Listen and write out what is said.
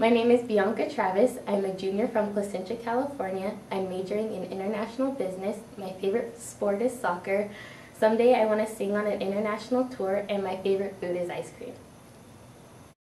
My name is Bianca Travis. I'm a junior from Placentia, California. I'm majoring in international business. My favorite sport is soccer. Someday I want to sing on an international tour, and my favorite food is ice cream.